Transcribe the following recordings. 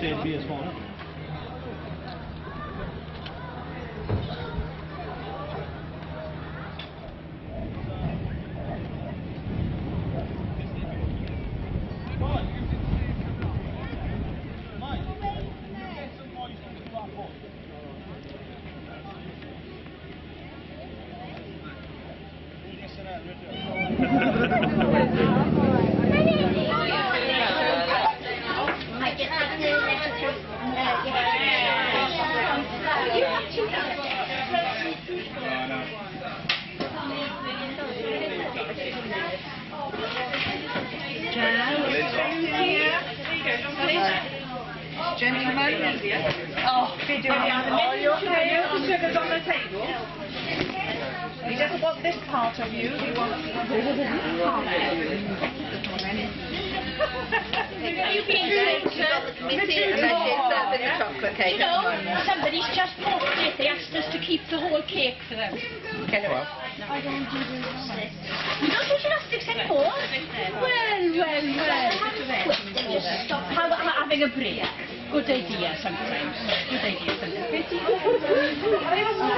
said PS1. Gentlemen, oh, be doing it. Are you okay? The sugar's on the table. He doesn't want this part of you. He wants You being good, sir. committee and then she's serving the chocolate cake You know, somebody's just posted it. They asked us to keep the whole cake for them. Okay, look. I don't do this. You don't do gymnastics anymore? Well, well, well. Then just stop ha- ha- having a break. Good idea sometimes. Good idea sometimes.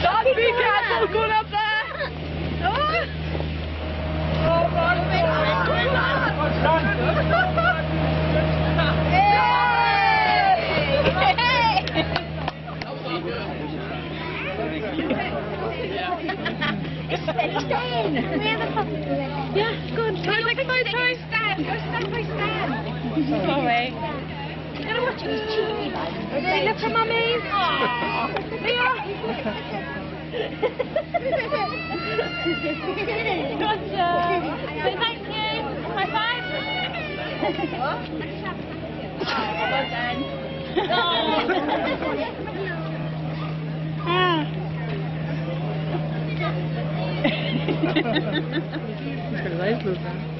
Stop, be careful, going up there. Oh. Oh, Yeah, good. Can I photo? Stand. Go stand by stand. Sorry. You know what? It was cheeky, like. Look at mummy. Gotcha. Say thank you. High five. well done.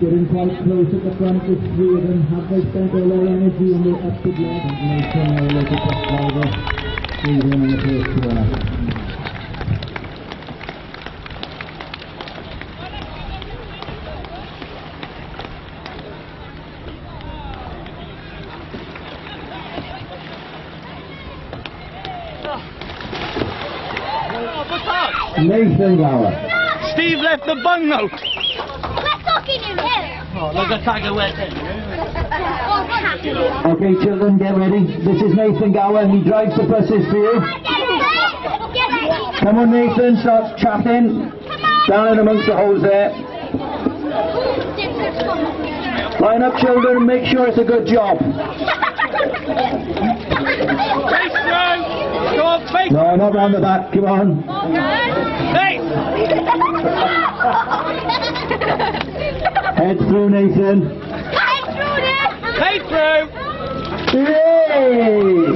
Getting quite close at the front, the three of them. Have they spent all their energy on the exit leg? Nathan Miller, the bus driver, leading in the first corner. Nathan Gower. Steve left the bung note. We're in here. Oh, look at Tiger West. Happy. Okay, children, get ready. This is Nathan Gower. He drives the buses for you. Come on, Nathan, start chatting. Down in amongst the holes there. Line up, children, make sure it's a good job. Race run. Up, face! No, not round the back, come on. Face! Head through, Nathan. Face through! Yay!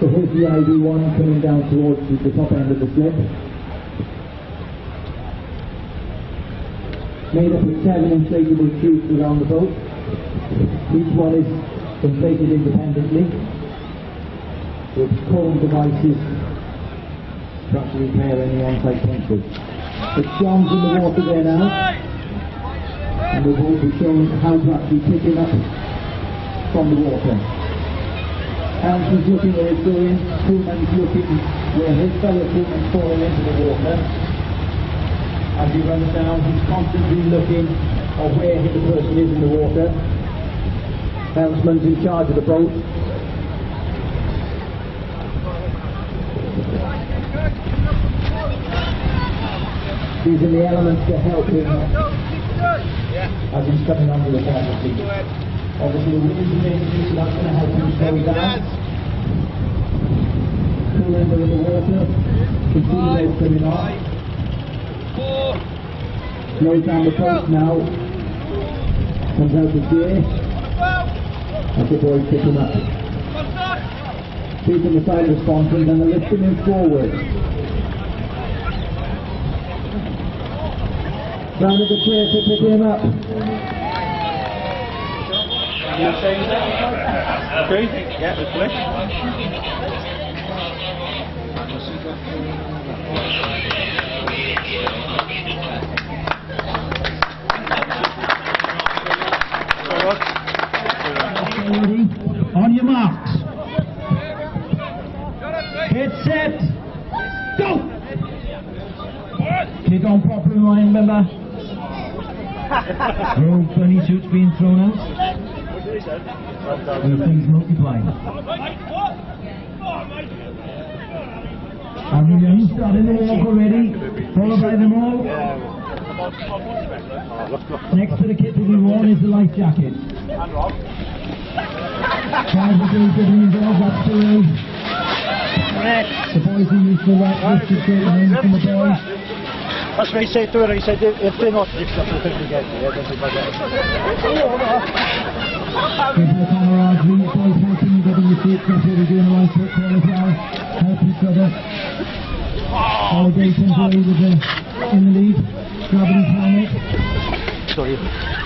So here's the IB1 coming down towards the, the top end of the slip. Made up of seven inflatable tubes around the boat. Each one is inflated independently with cone devices to repair any on-site punctures. But John's in the water there now, and the boat is showing how to actually pick him up from the water. Helmsman's looking where he's going, Pullman's looking where his fellow crewman's falling into the water. As he runs down, he's constantly looking at where the person is in the water. Helmsman's in charge of the boat. Using the elements to help him as he's coming onto the penalty. Obviously, the wind is so that's going to help him slow down. Cool under in the water. The wave coming on. Slows down the boat now. Comes out of gear. As the boys pick him up. Keep him the side of the sponsons and lifting him forward. Round of the chair to pick him up. Okay, yeah, the flesh. No bunny suits being thrown out. And things multiplying. And we're going to start in the walk already, followed by them all. Next to the kit to be worn is the life jacket. The boys who used the to straight from the boys. That's what he said to her. He said, if they're not fixed up, I think we get there. Then we get Good for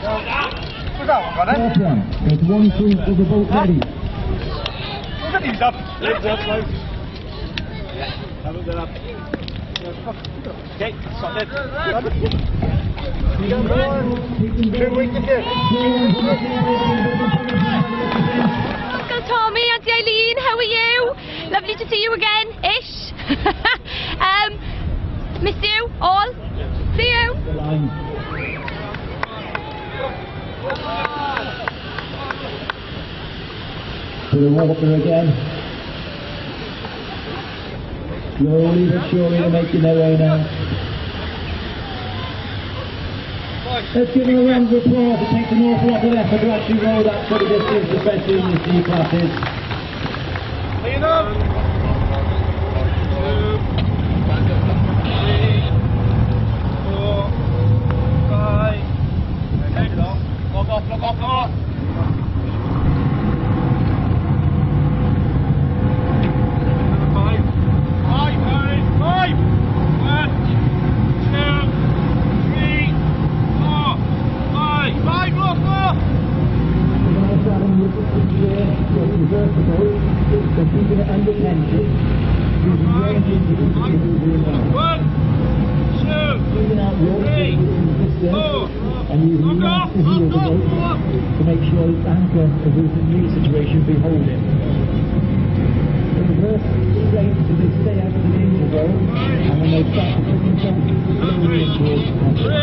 One. There's one crew for the boat ready. He's up. Legs up, close. Haven't got up. Okay, stop it. Two weeks to do. Uncle Tommy, Auntie Eileen, how are you? Lovely to see you again, ish. um, miss you all. See you. The line. To the water again. Slowly but surely they're making their way now. Let's give them a round of applause. It takes an awful lot of effort to actually row that sort of distance, especially in the C classes. Up. It off. Lock off, lock off, lock off. Five. Five, five, five. One, two, three, four, five. Five, look, look. Now starting with the gear, just reverse the boat, so keeping it under tension, using your engine to keep it moving around. One, two, cleaning out roads Three. distance Four. And using Look lights to the boat to make sure its anchor is in the situation behold it. The reverse straight so they stay out of the danger zone and when they start to bring themselves slowly in towards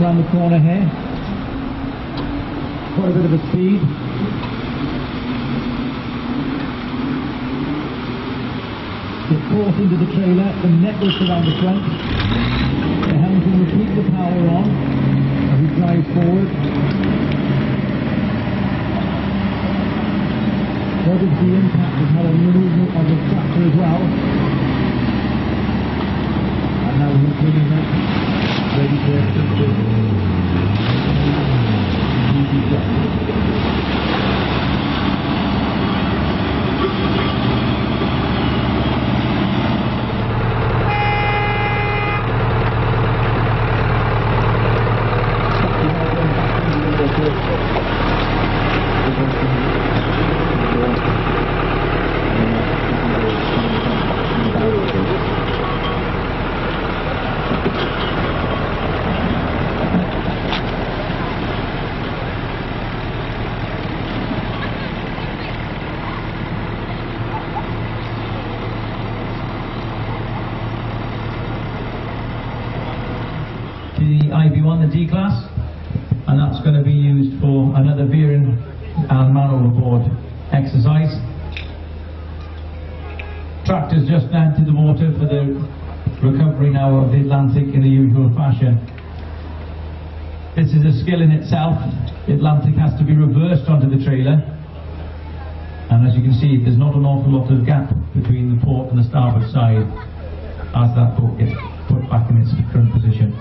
We come round the corner here. Quite a bit of a speed. Get caught into the trailer, the net was around the front. The helmsman will keep the power on as we drive forward. What is the impact had on the movement of the tractor as well. And now we're putting that Dari 对 the IB1, the D class, and that's going to be used for another veering and man overboard exercise. Tractors just entered the water for the recovery now of the Atlantic in the usual fashion. This is a skill in itself. The Atlantic has to be reversed onto the trailer. And as you can see, there's not an awful lot of gap between the port and the starboard side as that boat gets put back in its current position.